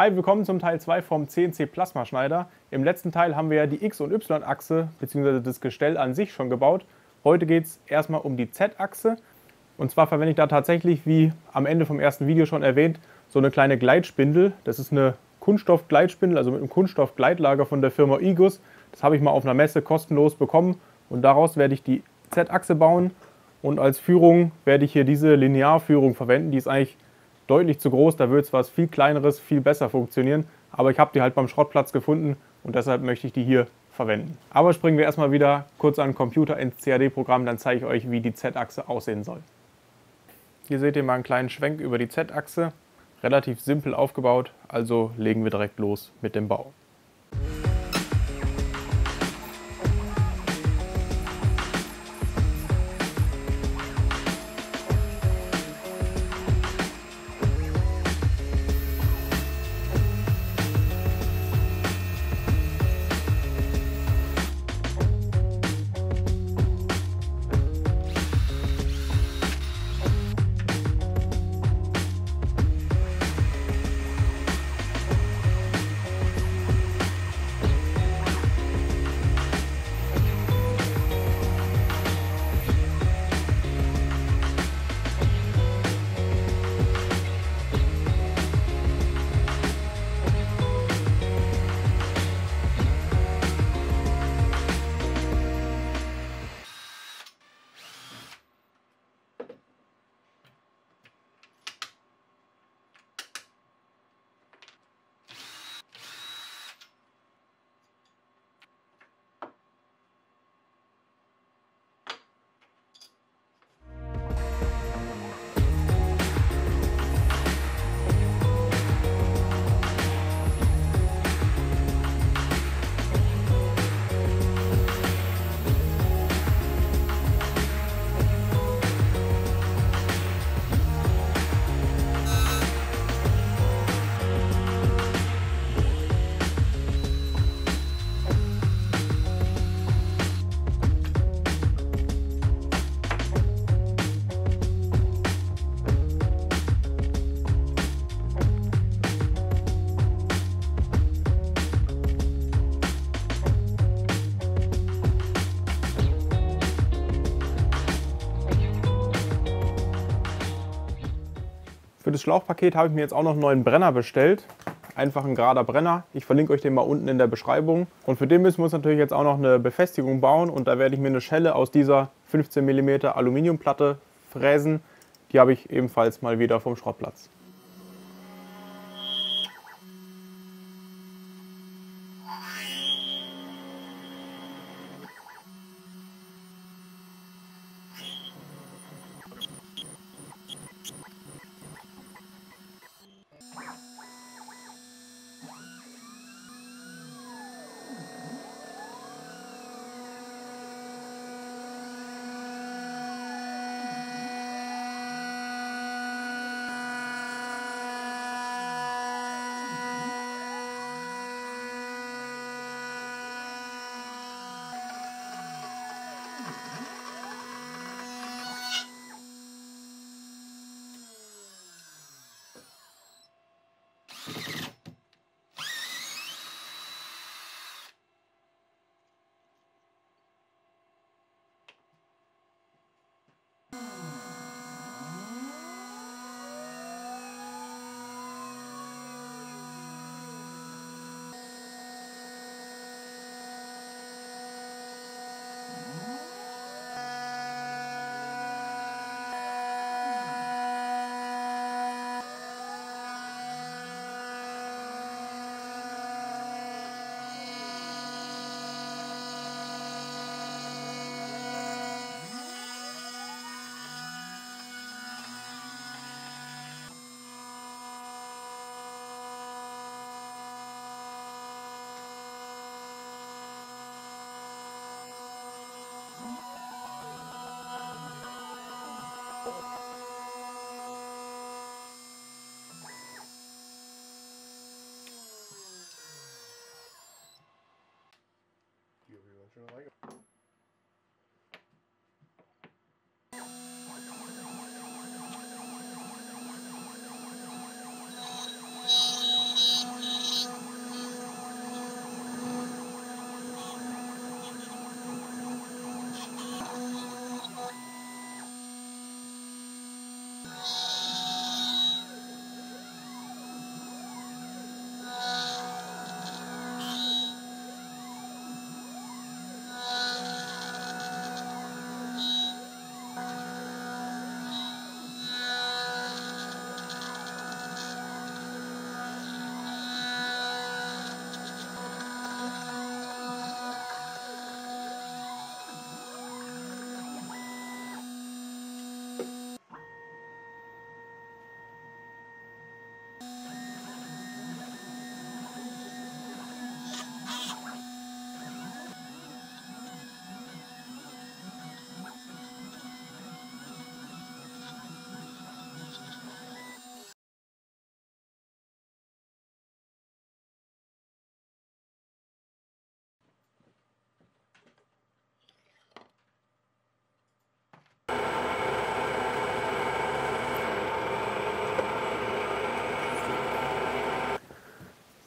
Hi, willkommen zum Teil 2 vom CNC Plasma Schneider. Im letzten Teil haben wir ja die X- und Y-Achse bzw. das Gestell an sich schon gebaut. Heute geht es erstmal um die Z-Achse. Und zwar verwende ich da tatsächlich, wie am Ende vom ersten Video schon erwähnt, so eine kleine Gleitspindel. Das ist eine Kunststoff-Gleitspindel, also mit einem Kunststoff-Gleitlager von der Firma Igus. Das habe ich mal auf einer Messe kostenlos bekommen und daraus werde ich die Z-Achse bauen. Und als Führung werde ich hier diese Linearführung verwenden. Die ist eigentlich deutlich zu groß. Da würde es was viel kleineres, viel besser funktionieren. Aber ich habe die halt beim Schrottplatz gefunden und deshalb möchte ich die hier verwenden. Aber springen wir erstmal wieder kurz an den Computer ins CAD-Programm, dann zeige ich euch, wie die Z-Achse aussehen soll. Hier seht ihr mal einen kleinen Schwenk über die Z-Achse. Relativ simpel aufgebaut, also legen wir direkt los mit dem Bau. Schlauchpaket habe ich mir jetzt auch noch einen neuen Brenner bestellt. Einfach ein gerader Brenner. Ich verlinke euch den mal unten in der Beschreibung. Und für den müssen wir uns natürlich jetzt auch noch eine Befestigung bauen. Und da werde ich mir eine Schelle aus dieser 15 mm Aluminiumplatte fräsen. Die habe ich ebenfalls mal wieder vom Schrottplatz.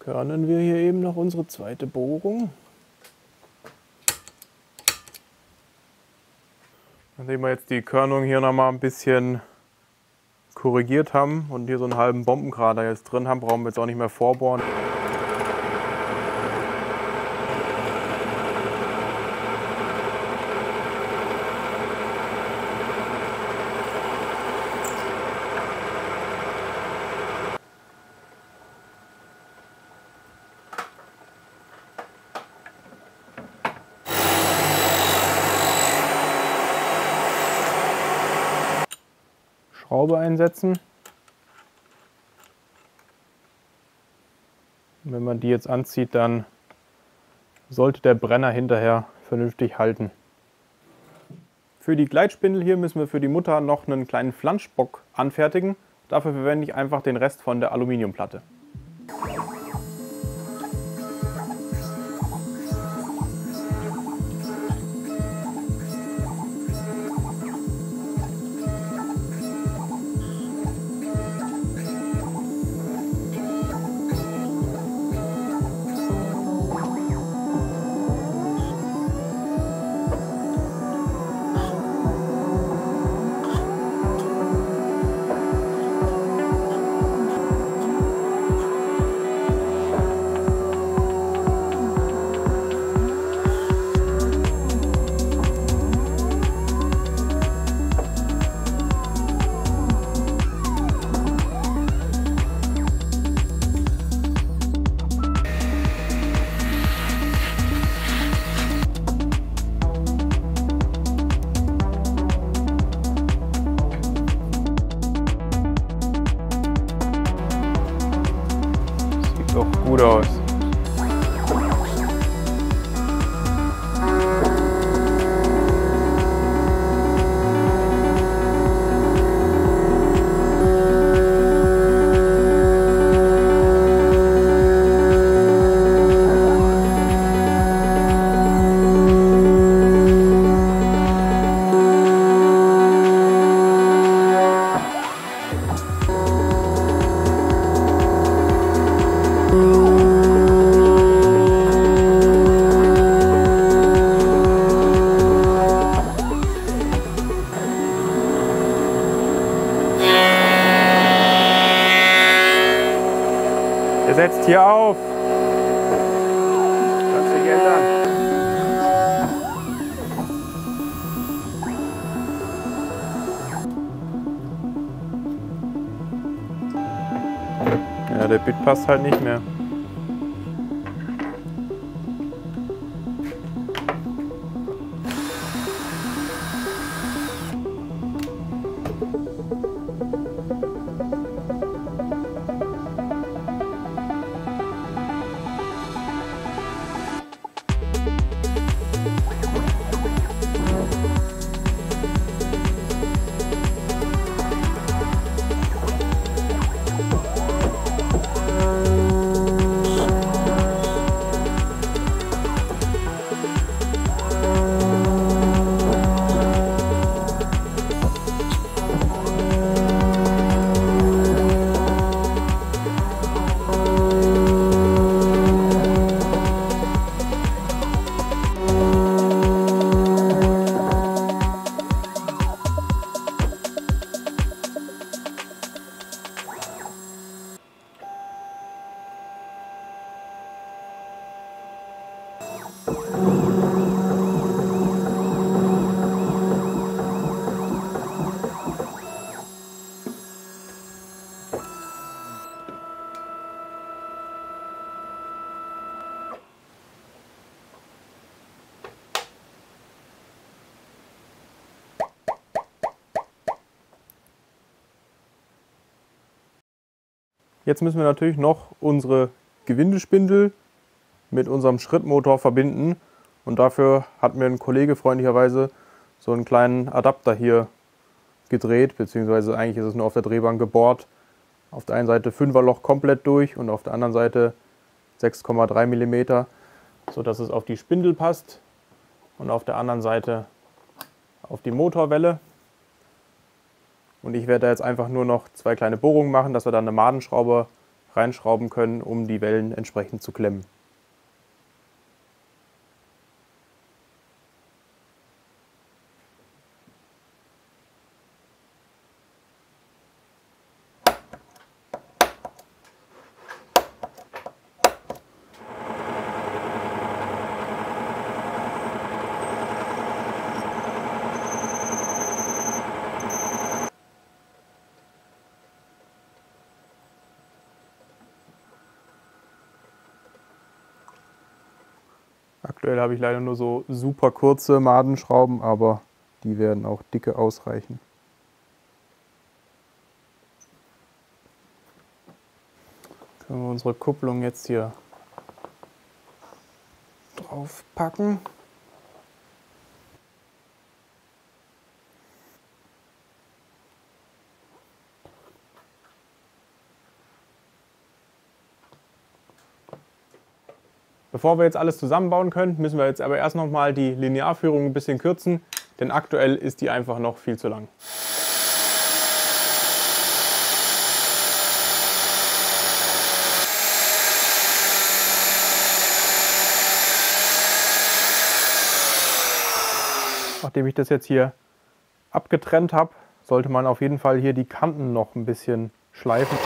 Körnen wir hier eben noch unsere zweite Bohrung. Nachdem wir jetzt die Körnung hier noch mal ein bisschen korrigiert haben und hier so einen halben Bombenkrater jetzt drin haben, brauchen wir jetzt auch nicht mehr vorbohren. Schraube einsetzen. Wenn man die jetzt anzieht, dann sollte der Brenner hinterher vernünftig halten. Für die Gleitspindel hier müssen wir für die Mutter noch einen kleinen Flanschbock anfertigen. Dafür verwende ich einfach den Rest von der Aluminiumplatte. Setzt hier auf. Kannst dich ändern. Ja, der Bit passt halt nicht mehr. Jetzt müssen wir natürlich noch unsere Gewindespindel mit unserem Schrittmotor verbinden. Und dafür hat mir ein Kollege freundlicherweise so einen kleinen Adapter hier gedreht, beziehungsweise eigentlich ist es nur auf der Drehbank gebohrt. Auf der einen Seite 5er Loch komplett durch und auf der anderen Seite 6,3 mm, sodass es auf die Spindel passt und auf der anderen Seite auf die Motorwelle. Und ich werde jetzt einfach nur noch zwei kleine Bohrungen machen, dass wir dann eine Madenschraube reinschrauben können, um die Wellen entsprechend zu klemmen. Aktuell habe ich leider nur so super kurze Madenschrauben, aber die werden auch dicke ausreichen. Können wir unsere Kupplung jetzt hier drauf Bevor wir jetzt alles zusammenbauen können, müssen wir jetzt aber erst noch mal die Linearführung ein bisschen kürzen, denn aktuell ist die einfach noch viel zu lang. Nachdem ich das jetzt hier abgetrennt habe, sollte man auf jeden Fall hier die Kanten noch ein bisschen schleifen.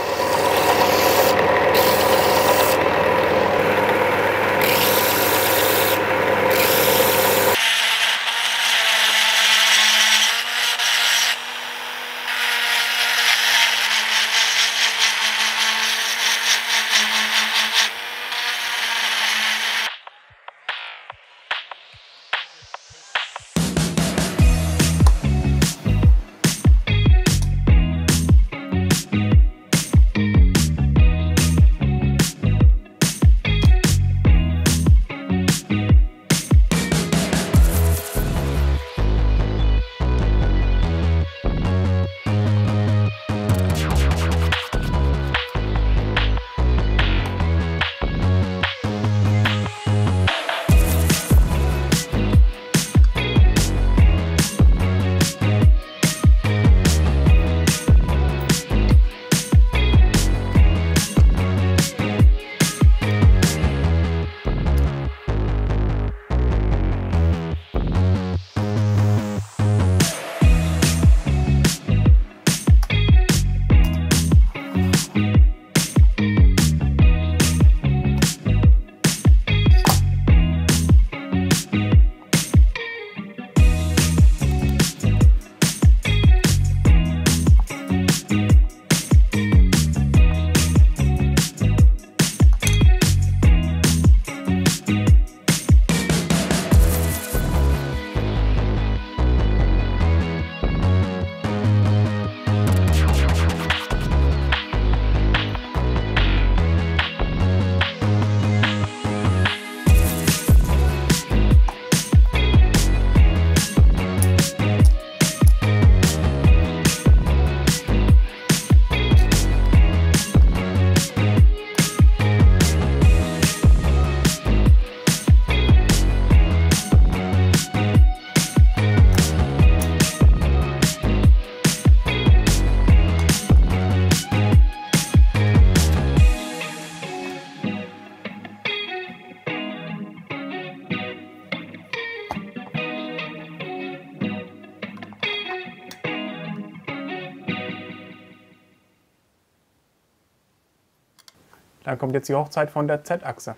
Dann kommt jetzt die Hochzeit von der Z-Achse.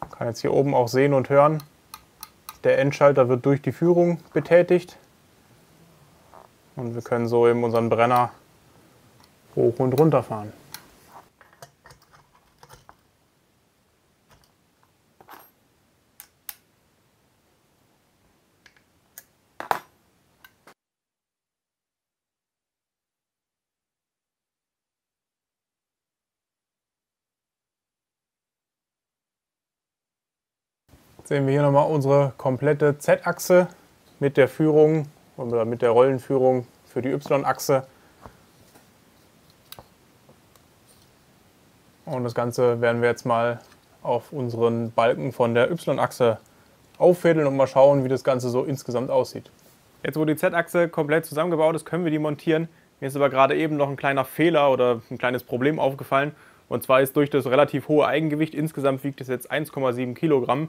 Man kann jetzt hier oben auch sehen und hören, der Endschalter wird durch die Führung betätigt. Und wir können so eben unseren Brenner hoch und runter fahren. Sehen wir hier nochmal unsere komplette Z-Achse mit der Führung oder mit der Rollenführung für die Y-Achse. Und das Ganze werden wir jetzt mal auf unseren Balken von der Y-Achse auffädeln und mal schauen, wie das Ganze so insgesamt aussieht. Jetzt, wo die Z-Achse komplett zusammengebaut ist, können wir die montieren. Mir ist aber gerade eben noch ein kleiner Fehler oder ein kleines Problem aufgefallen. Und zwar ist durch das relativ hohe Eigengewicht, insgesamt wiegt es jetzt 1,7 Kilogramm,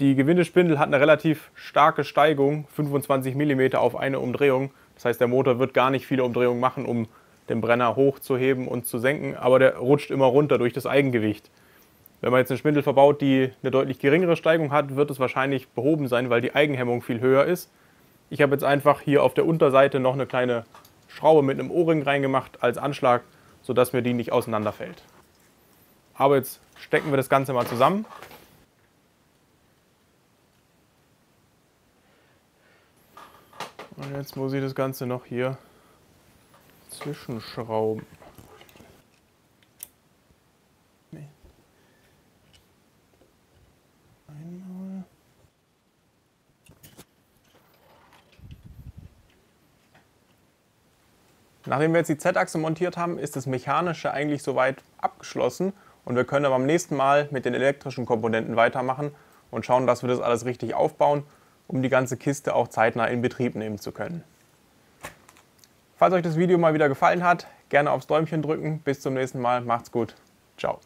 die Gewindespindel hat eine relativ starke Steigung, 25 mm auf eine Umdrehung. Das heißt, der Motor wird gar nicht viele Umdrehungen machen, um den Brenner hochzuheben und zu senken, aber der rutscht immer runter durch das Eigengewicht. Wenn man jetzt eine Spindel verbaut, die eine deutlich geringere Steigung hat, wird es wahrscheinlich behoben sein, weil die Eigenhemmung viel höher ist. Ich habe jetzt einfach hier auf der Unterseite noch eine kleine Schraube mit einem O-Ring reingemacht als Anschlag, sodass mir die nicht auseinanderfällt. Aber jetzt stecken wir das Ganze mal zusammen. Und jetzt muss ich das Ganze noch hier zwischenschrauben. Nachdem wir jetzt die Z-Achse montiert haben, ist das Mechanische eigentlich soweit abgeschlossen. Und wir können aber beim nächsten Mal mit den elektrischen Komponenten weitermachen und schauen, dass wir das alles richtig aufbauen um die ganze Kiste auch zeitnah in Betrieb nehmen zu können. Falls euch das Video mal wieder gefallen hat, gerne aufs Däumchen drücken. Bis zum nächsten Mal. Macht's gut. Ciao.